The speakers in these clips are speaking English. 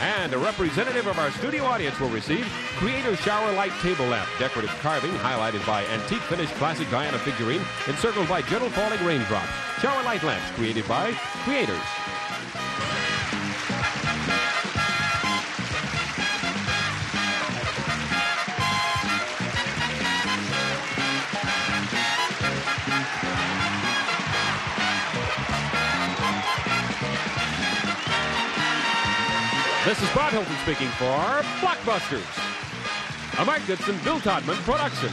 And a representative of our studio audience will receive Creator Shower Light Table Lamp, decorative carving highlighted by antique finished classic Diana figurine, encircled by gentle falling raindrops. Shower light lamps created by Creators. This is Bob Hilton speaking for Blockbusters, a Mark Goodson, Bill Todman production.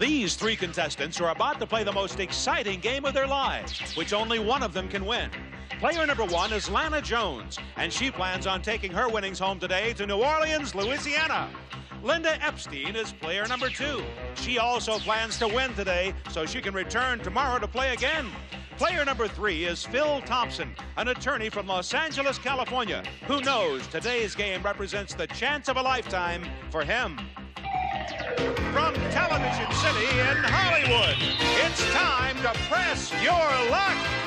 These three contestants are about to play the most exciting game of their lives, which only one of them can win. Player number one is Lana Jones, and she plans on taking her winnings home today to New Orleans, Louisiana. Linda Epstein is player number two. She also plans to win today so she can return tomorrow to play again. Player number three is Phil Thompson, an attorney from Los Angeles, California, who knows today's game represents the chance of a lifetime for him. From Television City in Hollywood, it's time to press your luck.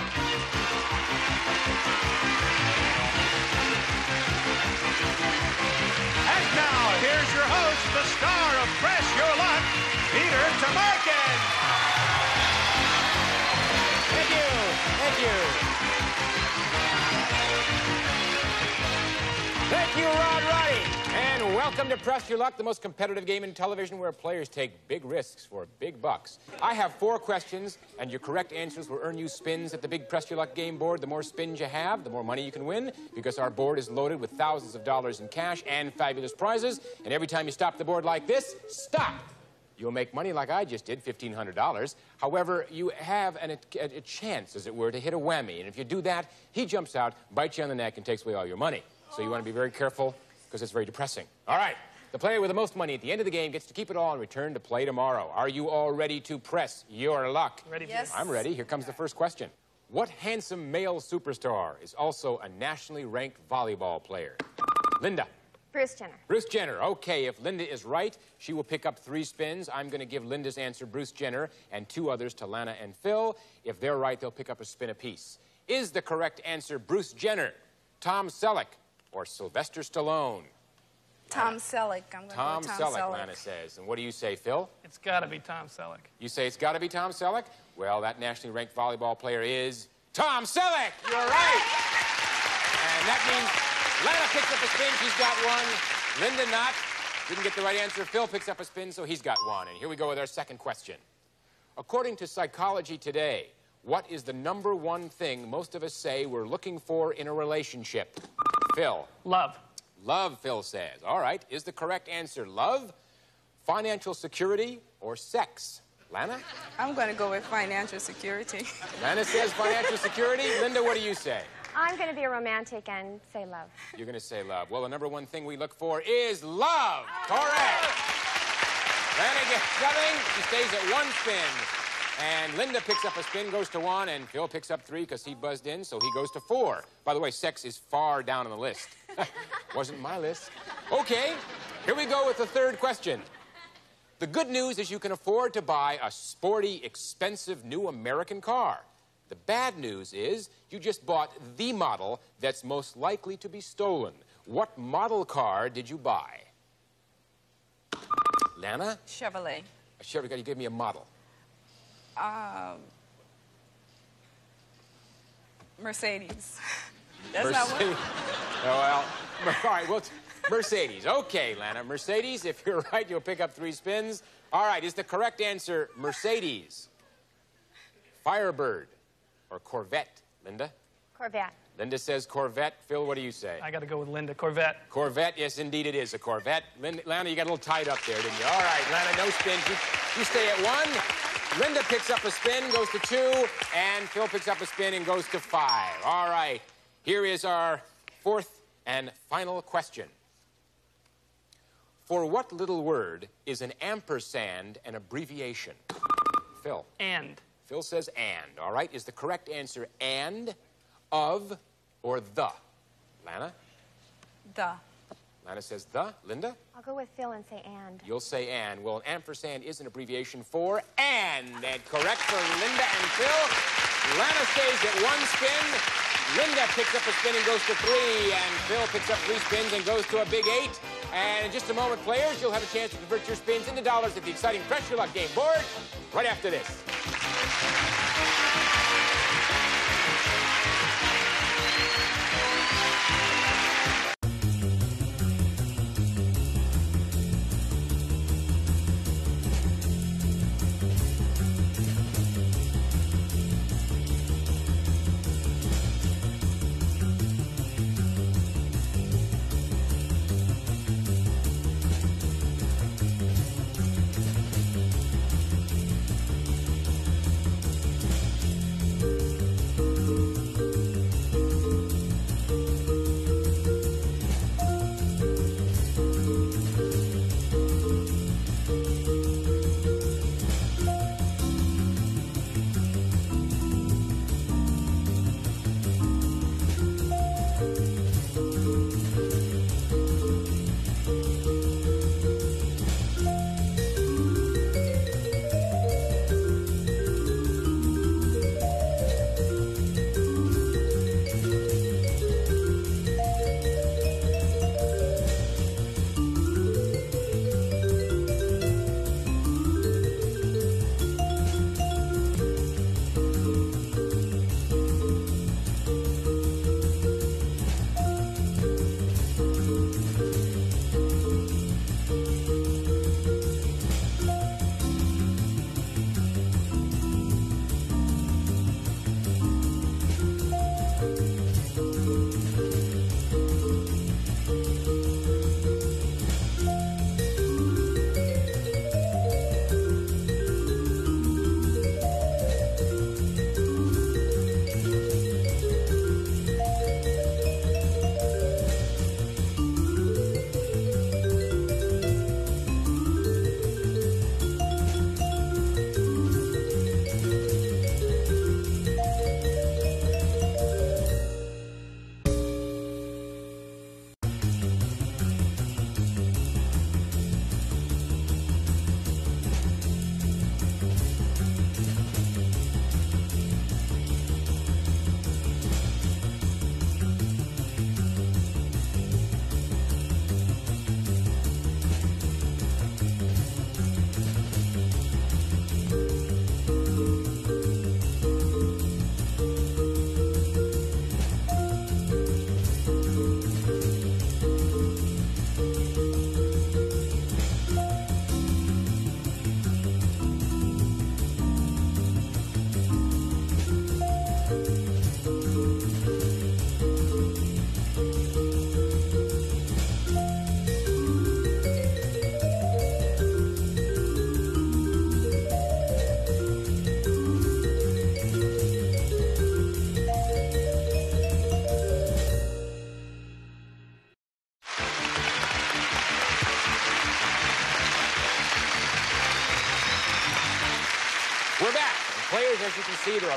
The star of Press Your Luck, Peter Tomarken. Thank you. Thank you. Thank you, Rod Roddy. Welcome to Press Your Luck, the most competitive game in television where players take big risks for big bucks. I have four questions, and your correct answers will earn you spins at the big Press Your Luck game board. The more spins you have, the more money you can win, because our board is loaded with thousands of dollars in cash and fabulous prizes. And every time you stop the board like this, stop. You'll make money like I just did, $1,500. However, you have an, a, a chance, as it were, to hit a whammy. And if you do that, he jumps out, bites you on the neck, and takes away all your money. So you want to be very careful because it's very depressing. All right. The player with the most money at the end of the game gets to keep it all and return to play tomorrow. Are you all ready to press your luck? Ready, Yes. I'm ready. Here comes the first question. What handsome male superstar is also a nationally ranked volleyball player? Linda. Bruce Jenner. Bruce Jenner. Okay, if Linda is right, she will pick up three spins. I'm going to give Linda's answer Bruce Jenner and two others to Lana and Phil. If they're right, they'll pick up a spin apiece. Is the correct answer Bruce Jenner, Tom Selleck, or Sylvester Stallone? Tom Selleck. I'm going to Tom, go Tom Selleck, Selleck. Lana says. And what do you say, Phil? It's got to be Tom Selleck. You say it's got to be Tom Selleck? Well, that nationally ranked volleyball player is Tom Selleck. You're right. And that means Lana picks up a spin. She's got one. Linda not. Didn't get the right answer. Phil picks up a spin, so he's got one. And here we go with our second question. According to Psychology Today, what is the number one thing most of us say we're looking for in a relationship? Phil. Love. Love, Phil says. All right. Is the correct answer love, financial security, or sex? Lana? I'm going to go with financial security. Lana says financial security. Linda, what do you say? I'm going to be a romantic and say love. You're going to say love. Well, the number one thing we look for is love. Correct. Lana gets nothing. She stays at one spin. And Linda picks up a spin, goes to one, and Phil picks up three because he buzzed in, so he goes to four. By the way, sex is far down on the list. Wasn't my list. Okay, here we go with the third question. The good news is you can afford to buy a sporty, expensive new American car. The bad news is you just bought the model that's most likely to be stolen. What model car did you buy? Lana? Chevrolet. Chevrolet. you gave me a model. Um, Mercedes. That's not Mercedes. one. Oh, well, all right, well, Mercedes. Okay, Lana. Mercedes, if you're right, you'll pick up three spins. All right, is the correct answer Mercedes, Firebird, or Corvette? Linda? Corvette. Linda says Corvette. Phil, what do you say? I got to go with Linda. Corvette. Corvette, yes, indeed it is a Corvette. Linda, Lana, you got a little tied up there, didn't you? All right, Lana, no spins. You, you stay at one. Linda picks up a spin, goes to two, and Phil picks up a spin and goes to five. All right, here is our fourth and final question. For what little word is an ampersand an abbreviation? Phil. And. Phil says and. All right, is the correct answer and, of, or the? Lana? The. Lana says the. Linda? I'll go with Phil and say and. You'll say and. Well, an ampersand is an abbreviation for and. And correct for Linda and Phil. Lana stays at one spin. Linda picks up a spin and goes to three. And Phil picks up three spins and goes to a big eight. And in just a moment, players, you'll have a chance to convert your spins into dollars at the exciting Press Your Luck game board right after this.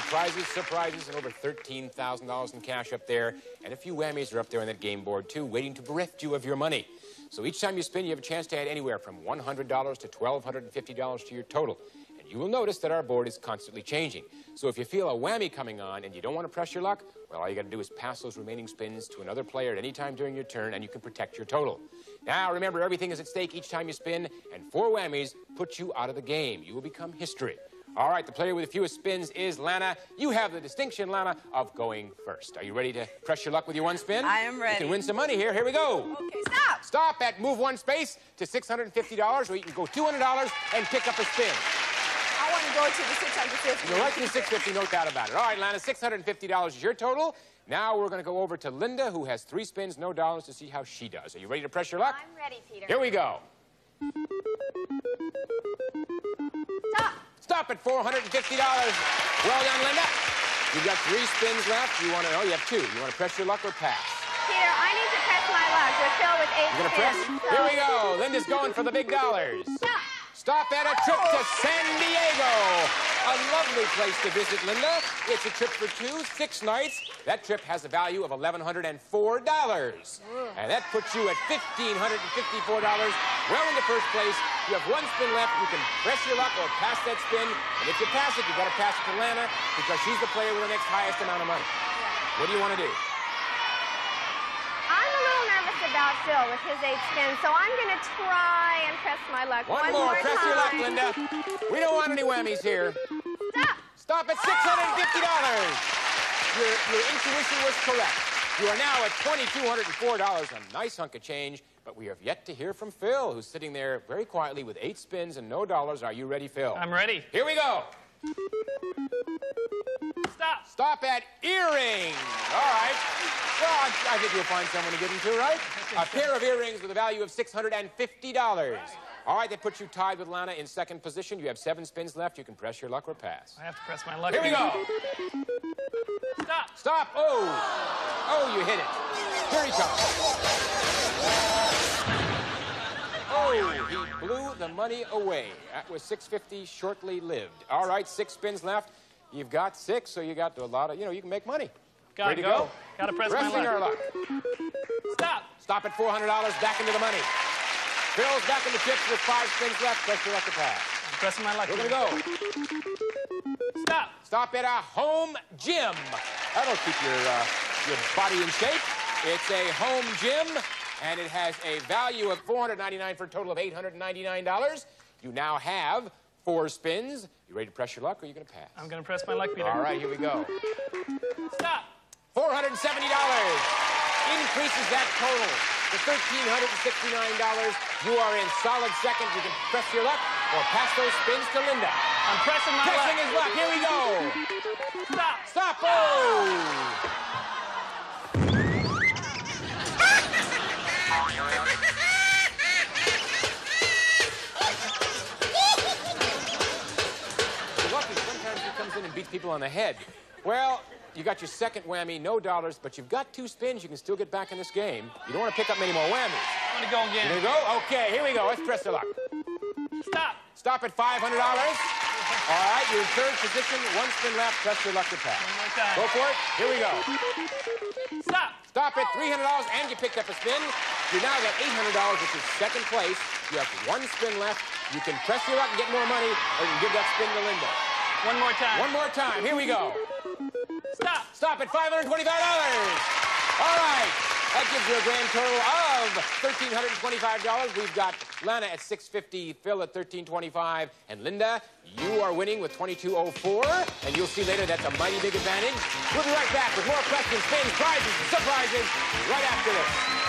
Prizes, surprises, and over $13,000 in cash up there. And a few whammies are up there on that game board, too, waiting to bereft you of your money. So each time you spin, you have a chance to add anywhere from $100 to $1,250 to your total. And you will notice that our board is constantly changing. So if you feel a whammy coming on and you don't want to press your luck, well, all you got to do is pass those remaining spins to another player at any time during your turn, and you can protect your total. Now, remember, everything is at stake each time you spin, and four whammies put you out of the game. You will become history. All right, the player with the fewest spins is Lana. You have the distinction, Lana, of going first. Are you ready to press your luck with your one spin? I am ready. You can win some money here. Here we go. Okay, stop. Stop at move one space to $650, or you can go $200 and pick up a spin. I want to go to the 650. You're right to the 650, no doubt about it. All right, Lana, $650 is your total. Now we're going to go over to Linda, who has three spins, no dollars, to see how she does. Are you ready to press your luck? I'm ready, Peter. Here we go. Stop. Stop at $450. Well done, Linda. You've got three spins left. You want to, oh, you have two. You want to press your luck or pass? Peter, I need to press my luck. We're filled with eight You're going to press? so- Here we go. Linda's going for the big dollars. Stop. Stop at a trip to San Diego. A lovely place to visit, Linda. It's a trip for two, six nights. That trip has a value of $1,104. Mm. And that puts you at $1,554. Well in the first place. You have one spin left. You can press your luck or pass that spin. And if you pass it, you've got to pass it to Lana because she's the player with the next highest amount of money. What do you want to do? I'm a little nervous about Phil with his eight spins, so I'm going to try and press my luck One, more. Press time. your luck, Linda. We don't want any whammies here. Stop. Stop at $650. Your, your intuition was correct. You are now at $2,204, a nice hunk of change, but we have yet to hear from Phil, who's sitting there very quietly with eight spins and no dollars. Are you ready, Phil? I'm ready. Here we go. Stop. Stop at earrings. All right. Well, I, I think you'll find someone to get them to, right? A pair of earrings with a value of $650. All right, that puts you tied with Lana in second position. You have seven spins left. You can press your luck or pass. I have to press my luck. Here we go. Stop. Stop. Oh. Oh, you hit it. Here he comes. Oh, he blew the money away. That was 650 shortly lived. All right, six spins left. You've got six, so you got to a lot of, you know, you can make money. Gotta Ready to go. go? Gotta press my Pressing our luck. luck. Stop. Stop at $400, back into the money. Phil's back in the chips with five spins left. Press your luck to pass. I'm pressing my luck. We're going to go. Stop. Stop at a home gym. That'll keep your, uh, your body in shape. It's a home gym, and it has a value of $499 for a total of $899. You now have four spins. You ready to press your luck, or are you going to pass? I'm gonna press my luck, Peter. All right, here we go. Stop. $470 increases that total to $1,369. You are in solid second. You can press your luck or pass those spins to Linda. I'm pressing my Pressing luck. his luck. Here we go. Stop. Stop. Oh! Lucky. Sometimes he comes in and beats people on the head. Well, you got your second whammy, no dollars, but you've got two spins. You can still get back in this game. You don't want to pick up many more whammies. I'm gonna go Here we again. go. Okay, here we go. Let's press the luck. Stop. Stop at $500. All right, you're in third position. One spin left. Press your luck to pass. One more time. Go for it. Here we go. Stop. Stop at $300 and you picked up a spin. You now got $800, which is second place. You have one spin left. You can press your luck and get more money, or you can give that spin to Linda. One more time. One more time. Here we go. Stop. At $525. All right. That gives you a grand total of $1,325. We've got Lana at 650, Phil at 1,325, and Linda, you are winning with 2,204. And you'll see later that's a mighty big advantage. We'll be right back with more questions, spins, prizes, and surprises right after this.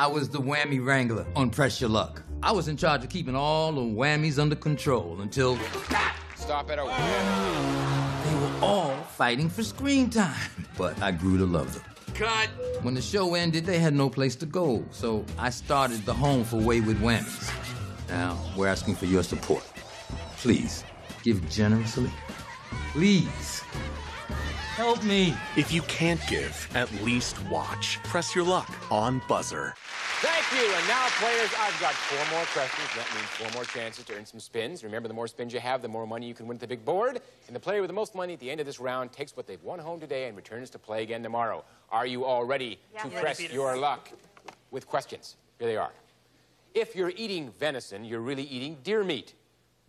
I was the whammy wrangler on Press Your Luck. I was in charge of keeping all the whammies under control until Stop at a they were all fighting for screen time. But I grew to love them. cut. When the show ended, they had no place to go, so I started the Home for Wayward Whammies. Now, we're asking for your support. Please, give generously. Please. Help me. If you can't give, at least watch. Press your luck on Buzzr. Thank you. And now, players, I've got four more questions. That means four more chances to earn some spins. Remember, the more spins you have, the more money you can win at the big board. And the player with the most money at the end of this round takes what they've won home today and returns to play again tomorrow. Are you all ready Yeah. to Ready, press Peter. your luck with questions? Here they are. If you're eating venison, you're really eating deer meat.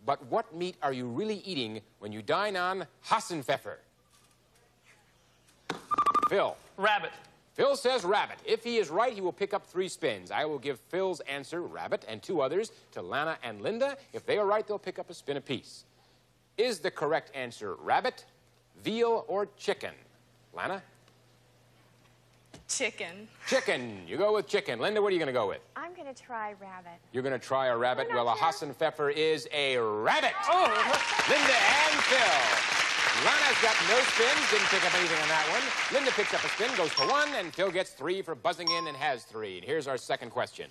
But what meat are you really eating when you dine on Hasenpfeffer? Phil. Rabbit. Phil says rabbit. If he is right, he will pick up three spins. I will give Phil's answer, rabbit, and two others to Lana and Linda. If they are right, they'll pick up a spin apiece. Is the correct answer rabbit, veal, or chicken? Lana? Chicken. Chicken. You go with chicken. Linda, what are you going to go with? I'm going to try rabbit. You're going to try a rabbit. Well, not, a Jeff? Hasenpfeffer is a rabbit. Oh, Linda and Phil. Lana's got no spins, didn't pick up anything on that one. Linda picks up a spin, goes to one, and Phil gets three for buzzing in and has three. And here's our second question.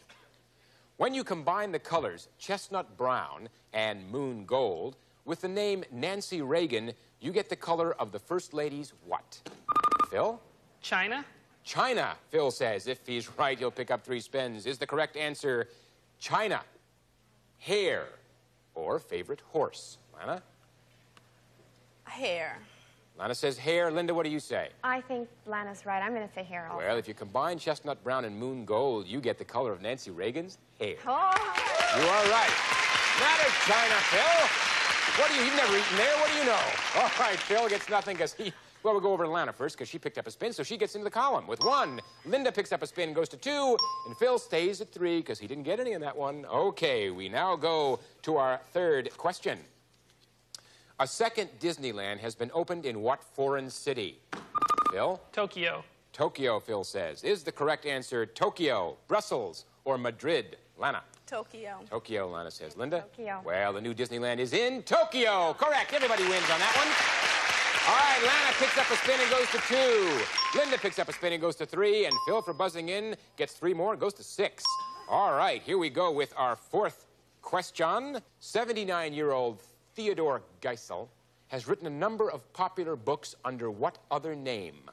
When you combine the colors chestnut brown and moon gold with the name Nancy Reagan, you get the color of the First Lady's what? Phil? China. China, Phil says. If he's right, he'll pick up three spins. Is the correct answer China, hair, or favorite horse? Lana? Hair. Lana says hair. Linda, what do you say? I think Lana's right. I'm going to say hair also. Well, if you combine chestnut brown and moon gold, you get the color of Nancy Reagan's hair. Oh, You are right. Not a China, Phil. What do you, you've never eaten there. What do you know? All right, Phil gets nothing because he, well, we'll go over to Lana first because she picked up a spin, so she gets into the column with one. Linda picks up a spin, goes to two, and Phil stays at three because he didn't get any in that one. Okay, we now go to our third question. A second Disneyland has been opened in what foreign city? Phil? Tokyo. Tokyo, Phil says. Is the correct answer Tokyo, Brussels, or Madrid? Lana? Tokyo. Tokyo, Lana says. Linda? Tokyo. Well, the new Disneyland is in Tokyo. Correct. Everybody wins on that one. All right, Lana picks up a spin and goes to two. Linda picks up a spin and goes to three. And Phil, for buzzing in, gets three more and goes to six. All right, here we go with our fourth question. 79 year old Theodore Geisel has written a number of popular books under what other name?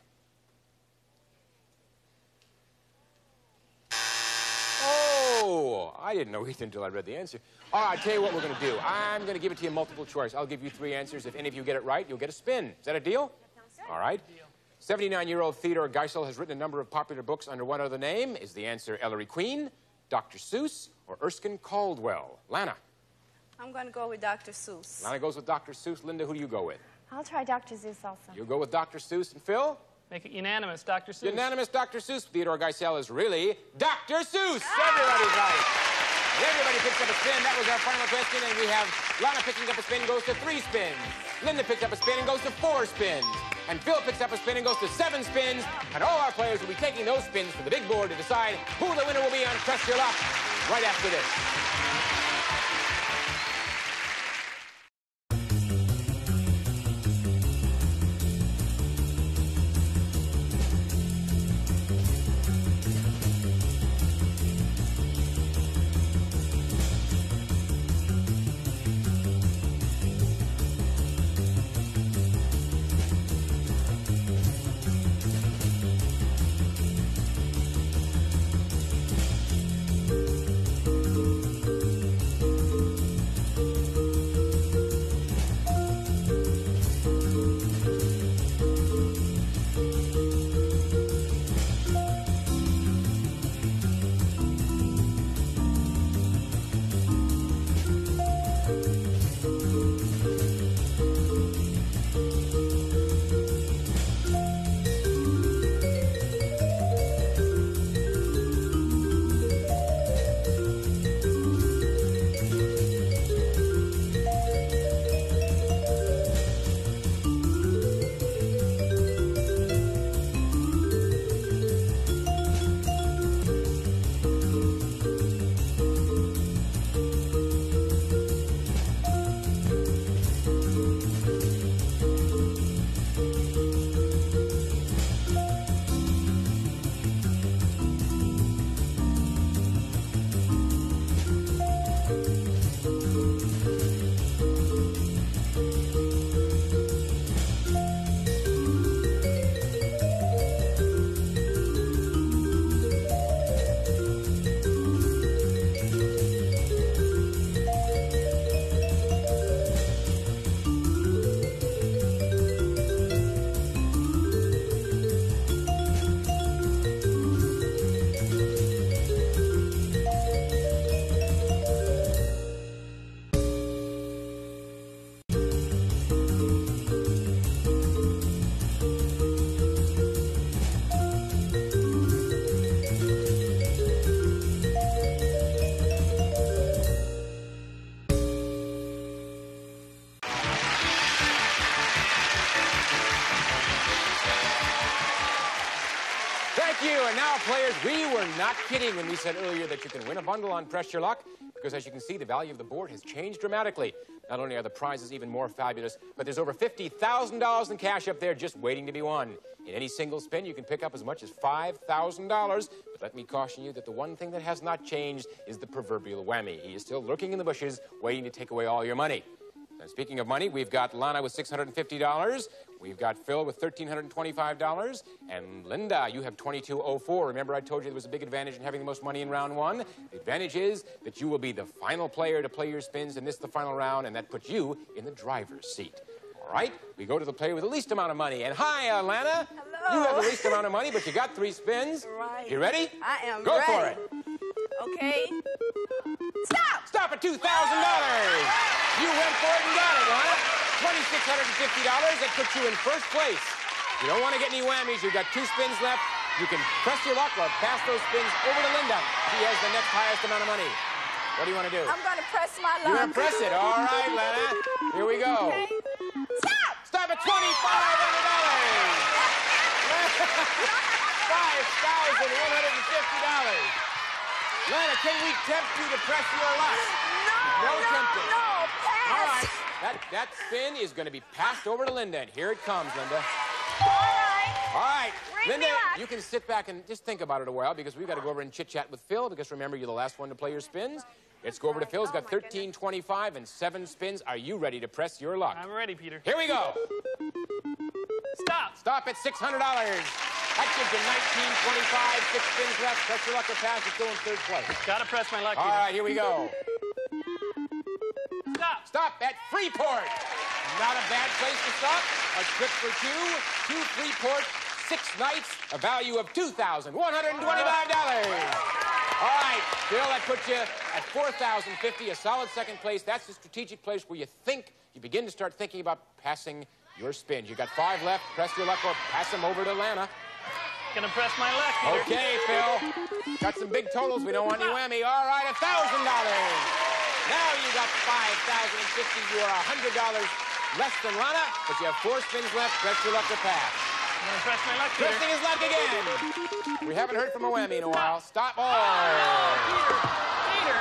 Oh, I didn't know either until I read the answer. All right, I'll tell you what we're going to do. I'm going to give it to you multiple choice. I'll give you three answers. If any of you get it right, you'll get a spin. Is that a deal? All right. 79 year old Theodore Geisel has written a number of popular books under what other name? Is the answer Ellery Queen, Dr. Seuss, or Erskine Caldwell? Lana. I'm going to go with Dr. Seuss. Lana goes with Dr. Seuss. Linda, who do you go with? I'll try Dr. Seuss also. You go with Dr. Seuss and Phil? Make it unanimous. Dr. Seuss. Unanimous Dr. Seuss. Theodore Geisel is really Dr. Seuss. Everybody's right. Everybody picks up a spin. That was our final question. And we have Lana picking up a spin goes to three spins. Linda picks up a spin and goes to four spins. And Phil picks up a spin and goes to seven spins. And all our players will be taking those spins for the big board to decide who the winner will be on Press Your Luck right after this. We were not kidding when we said earlier that you can win a bundle on Press Your Luck, because as you can see, the value of the board has changed dramatically. Not only are the prizes even more fabulous, but there's over $50,000 in cash up there just waiting to be won. In any single spin, you can pick up as much as $5,000. But let me caution you that the one thing that has not changed is the proverbial whammy. He is still lurking in the bushes, waiting to take away all your money. Now, speaking of money, we've got Lana with $650. We've got Phil with $1,325. And Linda, you have 2,204. Remember, I told you there was a big advantage in having the most money in round one? The advantage is that you will be the final player to play your spins and miss the final round, and that puts you in the driver's seat. All right, we go to the player with the least amount of money. And hi, Alana. Hello. You have the least amount of money, but you got three spins. Right. You ready? I am Go ready. for it. Okay. Stop! Stop at $2,000. You went for it and got it, Lana. $2,650. That puts you in first place. You don't want to get any whammies. You've got two spins left. You can press your luck or pass those spins over to Linda. She has the next highest amount of money. What do you want to do? I'm going to press my luck. You're going to press it. All right, Lana. Here we go. Okay. Stop! Stop at $2,500. $5,150. Lana, can we tempt you to press your luck? No, No no, tempting. no, pass. right. That, that spin is going to be passed over to Linda, and here it comes, Linda. All right. All right. Bring Linda, you can sit back and just think about it a while because we've got to go over and chit chat with Phil because remember, you're the last one to play your spins. Let's go over to Phil. He's got Oh, my goodness. 1325 and seven spins. Are you ready to press your luck? I'm ready, Peter. Here we go. Stop. Stop at $600. That gives you 1925, six spins left. Press your luck or pass. It's still in third place. Gotta press my luck, All Peter. right, here we go. Stop. Stop at Freeport. Not a bad place to stop. A trip for two, two Freeport, six nights, a value of $2,125. All right, Bill, that puts you at 4,050, a solid second place. That's the strategic place where you think, you begin to start thinking about passing your spins. You got five left. Press your luck or pass them over to Lana. Gonna press my luck, Peter. Okay, Phil. Got some big totals. We don't want any whammy. All right, a thousand dollars. Now you got five thousand and fifty. You are a hundred dollars less than Lana, but you have four spins left. Press your luck to pass. I'm gonna press my luck, Peter. Pressing his luck again. We haven't heard from a whammy in a while. Stop. Oh. Peter.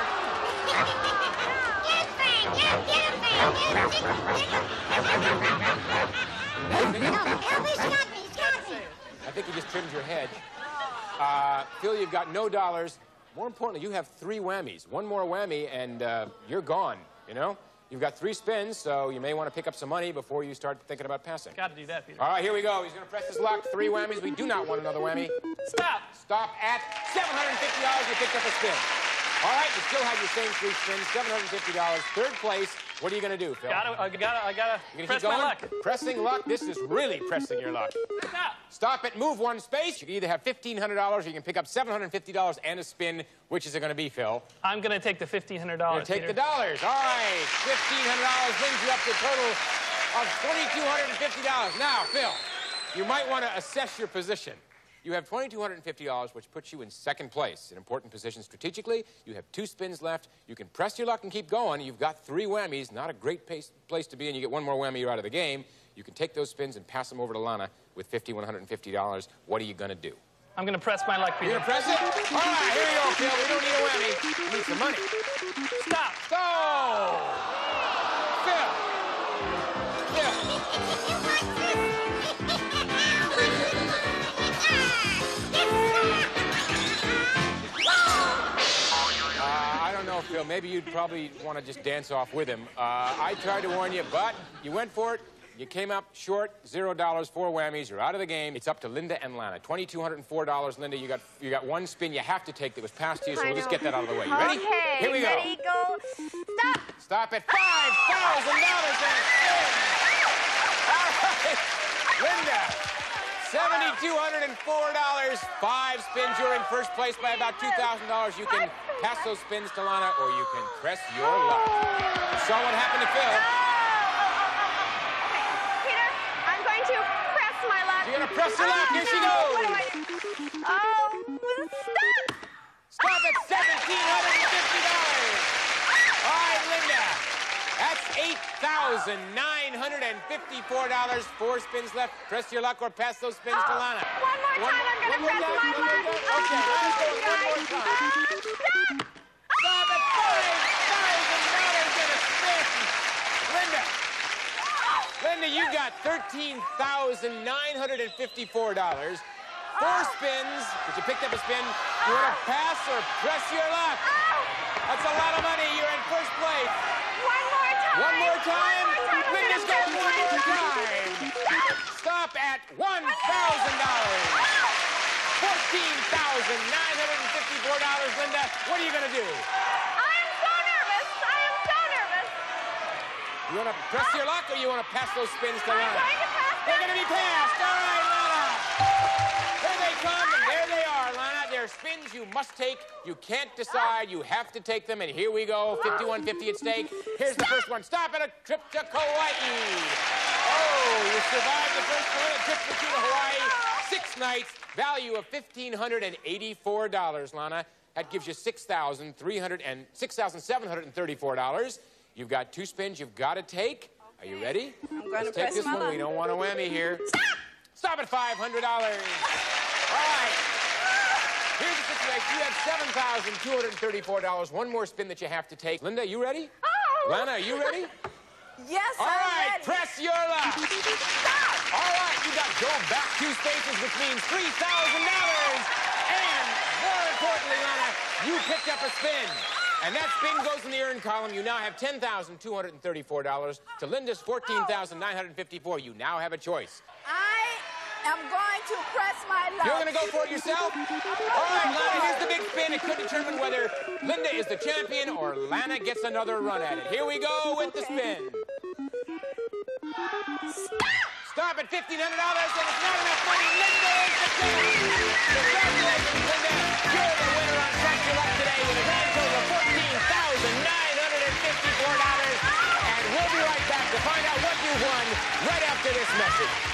I think you just trimmed your hedge. Uh, Phil, you've got no dollars. More importantly, you have three whammies. One more whammy, and uh, you're gone. You know, you've got three spins, so you may want to pick up some money before you start thinking about passing. Gotta do that, Peter. All right, here we go. He's going to press his luck. Three whammies. We do not want another whammy. Stop. Stop at $750. You picked up a spin. All right, you still have your same three spins. $750. Third place. What are you going to do, Phil? Gotta, I gotta, I gotta press keep my going? luck. Pressing luck. This is really pressing your luck. Stop. Stop it. Move one space. You can either have $1,500 or you can pick up $750 and a spin. Which is it going to be, Phil? I'm gonna take the fifteen hundred You're dollars. gonna take the dollars. All right. $1,500 brings you up to a total of $2,250. Now, Phil, you might want to assess your position. You have $2,250, which puts you in second place, an important position strategically. You have two spins left. You can press your luck and keep going. You've got three whammies, not a great pace, place to be in. You get one more whammy, you're out of the game. You can take those spins and pass them over to Lana with $5,150. What are you going to do? I'm gonna press my luck, Peter. You're Peter. going to press it? All right, here you go, Phil. We don't need a whammy. We need some money. Stop. Go! Phil! Phil! Phil. Maybe you'd probably want to just dance off with him. Uh, I tried to warn you, but you went for it. You came up short, zero dollars, four whammies. You're out of the game. It's up to Linda and Lana. Twenty-two hundred and four dollars. Linda, you got you got one spin you have to take that was passed to you, so we'll just get that out of the way. You ready? Okay. Here we go. Ready, go. Stop. Stop at five thousand dollars and a spin. All right, Linda. $7,204. Five spins. You're in first place by about $2,000. You can pass those spins to Lana, or you can press your luck. Saw what happened to Phil. Okay, Peter, I'm going to press my luck. You're going to press your luck. Oh, Here she goes. What do I? Oh, stop. Stop at $1,750. $8,954. Four spins left. Press your luck or pass those spins to Oh, Lana. one more time, I'm oh, one more press time, my one luck. Okay, Oh, Lana's going one more time. Stop at $5,000 in a spin. Linda. Linda, you got $13,954. Four oh. spins, but you picked up a spin. You want to oh. pass or press your luck? That's a lot of money. You're in first place. One more. One more time. One more time. I'm Linda's going one more time. Stop at $1,000. $14,954. Linda, what are you going to do? I am so nervous. I am so nervous. You want to press your luck or you want to pass those spins to I'm Lana? going to pass They're going to be passed. All right, Lana. Here they come, and there they are, Lana. They're spins you must take. You can't decide. You have to take them, and here we go. 5150 at stake. Here's the first one. Stop at a trip to Kauai. Oh, you survived the first one, a trip to Hawaii. Six nights, value of $1,584, Lana. That gives you $6,300 $6,734. You've got two spins you've got to take. Are you ready? I'm going Let's to take press this my one. We don't want a whammy here. Stop! Stop at $500. All right. You have $7,234. One more spin that you have to take. Linda, you ready? Oh. Lana, are you ready? Yes, All I'm right, ready. press your luck. Stop! All right, you got go back two spaces, which means $3,000. And more importantly, Lana, you picked up a spin. And that spin goes in the earn column. You now have $10,234 to Linda's 14,954. You now have a choice. I am going to press my luck. You're going to go for it yourself? All right, Lana, here's the big spin. It could determine whether Linda is the champion or Lana gets another run at it. Here we go with the spin. Stop at $1,500, and it's not enough money. Linda is the champion. Congratulations, Linda. You're the winner on Press Your Luck today with a grand total of $14,954. And we'll be right back to find out what you won right after this message.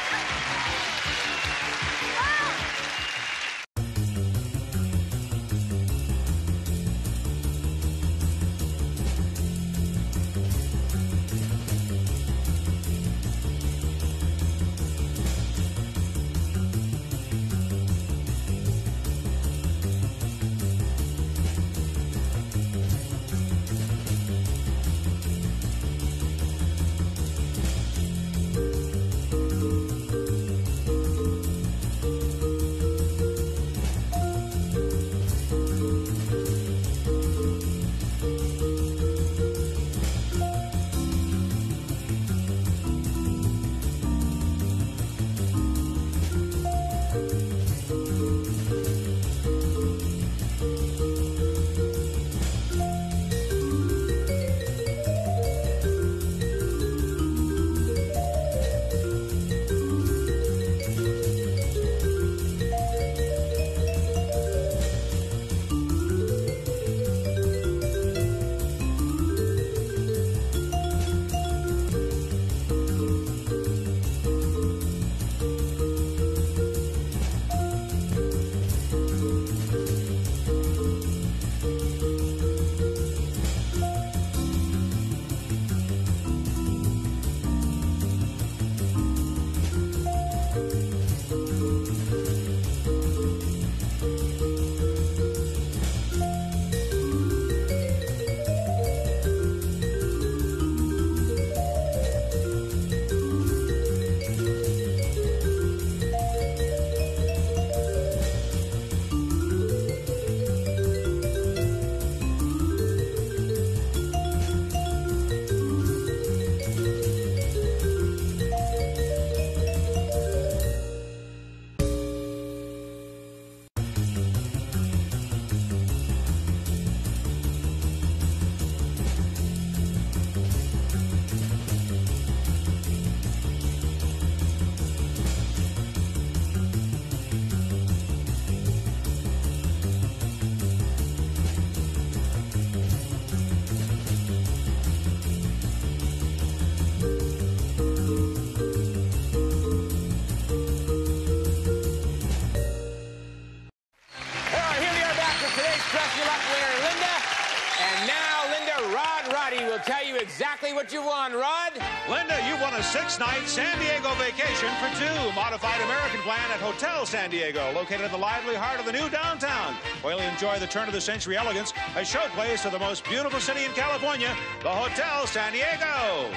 What you won. Rod? Linda, you won a six-night San Diego vacation for two. Modified American plan at Hotel San Diego, located in the lively heart of the new downtown. Well, you enjoy the turn-of-the-century elegance, a showplace of the most beautiful city in California, the Hotel San Diego.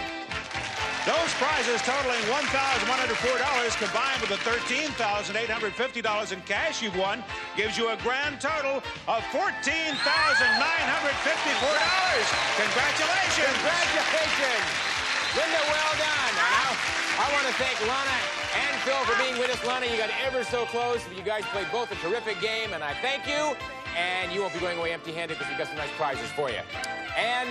Those prizes totaling $1,104 combined with the $13,850 in cash you've won gives you a grand total of $14,954. Congratulations! Congratulations! Linda, well done. Now, I want to thank Lana and Phil for being with us. Lana, you got ever so close. You guys played both a terrific game, and I thank you. And you won't be going away empty-handed because we've got some nice prizes for you. And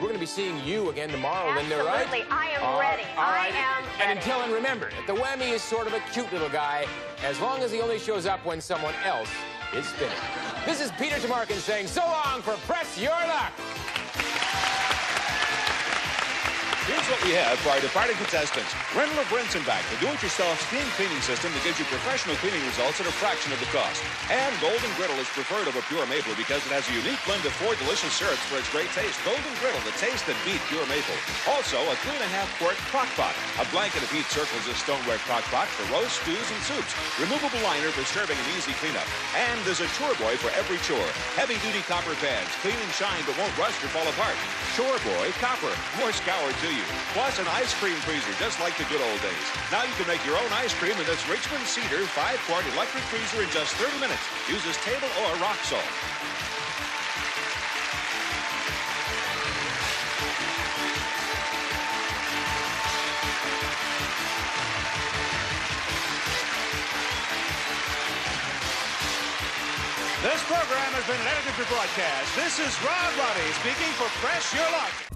we're going to be seeing you again tomorrow, Linda, right? Absolutely. I am All ready. all I am And ready. until and remember that the whammy is sort of a cute little guy, as long as he only shows up when someone else is spinning. This is Peter Tomarken saying so long for Press Your Luck. Here's what we have for our departing contestants. Rental of Rinse the do-it-yourself steam cleaning system that gives you professional cleaning results at a fraction of the cost. And Golden Griddle is preferred over Pure Maple because it has a unique blend of four delicious syrups for its great taste. Golden Griddle, the taste that beat Pure Maple. Also, a three and a half quart crock pot. A blanket of heat circles this stoneware crock pot for roast, stews, and soups. Removable liner for serving and easy cleanup. And there's a chore boy for every chore. Heavy-duty copper pans, clean and shine but won't rust or fall apart. Chore boy copper, more scour to you. Plus an ice cream freezer, just like the good old days. Now you can make your own ice cream in this Richmond Cedar 5-quart electric freezer in just 30 minutes. Uses table or rock salt. This program has been edited for broadcast. This is Rod Roddy speaking for Press Your Luck.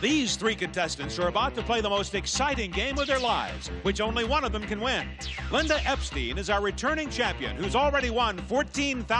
These three contestants are about to play the most exciting game of their lives, which only one of them can win. Linda Epstein is our returning champion, who's already won 14,000.